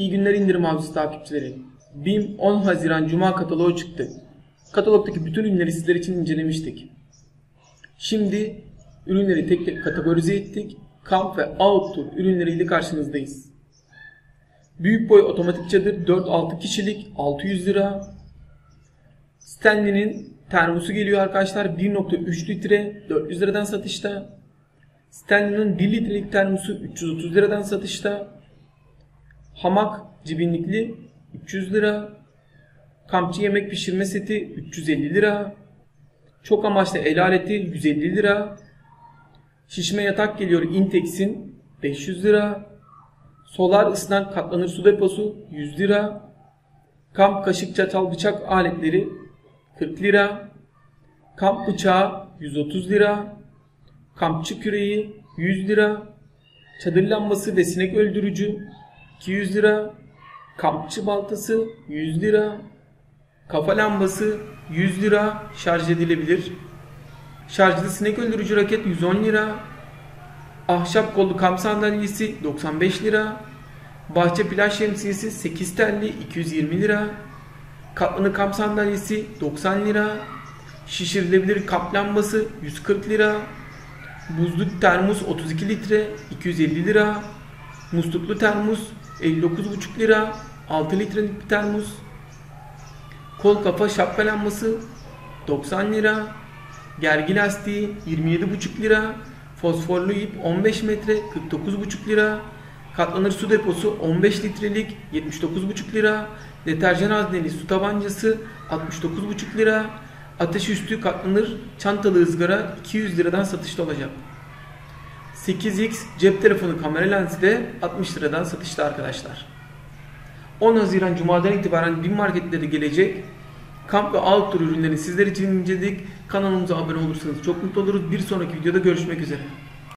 İyi günler indirim avcısı takipçileri. BİM 10 Haziran Cuma kataloğu çıktı. Katalogdaki bütün ürünleri sizler için incelemiştik. Şimdi ürünleri tek tek kategorize ettik. Kamp ve outdoor ürünleriyle karşınızdayız. Büyük boy otomatik çadır 4-6 kişilik 600 lira. Stanley'nin termosu geliyor arkadaşlar 1.3 litre 400 liradan satışta. Stanley'nin 1 litrelik termosu 330 liradan satışta. Hamak cibinlikli 300 lira. Kampçı yemek pişirme seti 350 lira. Çok amaçlı el aleti 150 lira. Şişme yatak geliyor Intex'in 500 lira. Solar ısınan katlanır su deposu 100 lira. Kamp kaşık çatal bıçak aletleri 40 lira. Kamp bıçağı 130 lira. Kampçı küreği 100 lira. Çadır lambası ve sinek öldürücü 200 lira. Kampçı baltası 100 lira. Kafa lambası 100 lira şarj edilebilir. Şarjlı sinek öldürücü raket 110 lira. Ahşap kollu kamp sandalyesi 95 lira. Bahçe plaj şemsiyesi 8 telli 220 lira. Katlanır kamp sandalyesi 90 lira. Şişirilebilir kamp lambası 140 lira. Buzluk termos 32 litre 250 lira. Musluklu termos 59,5 lira. 6 litrelik bir termos. Kol kafa şapka lambası 90 lira. Gergi lastiği 27,5 lira. Fosforlu ip 15 metre 49,5 lira. Katlanır su deposu 15 litrelik 79,5 lira. Deterjan hazneli su tabancası 69,5 lira. Ateşüstü katlanır çantalı ızgara 200 liradan satışta olacak. 8x cep telefonu kamera lensi de 60 liradan satışta arkadaşlar. 10 Haziran Cuma'dan itibaren bin marketlere gelecek kamp ve outdoor ürünlerini sizler için inceledik. Kanalımıza abone olursanız çok mutlu oluruz. Bir sonraki videoda görüşmek üzere.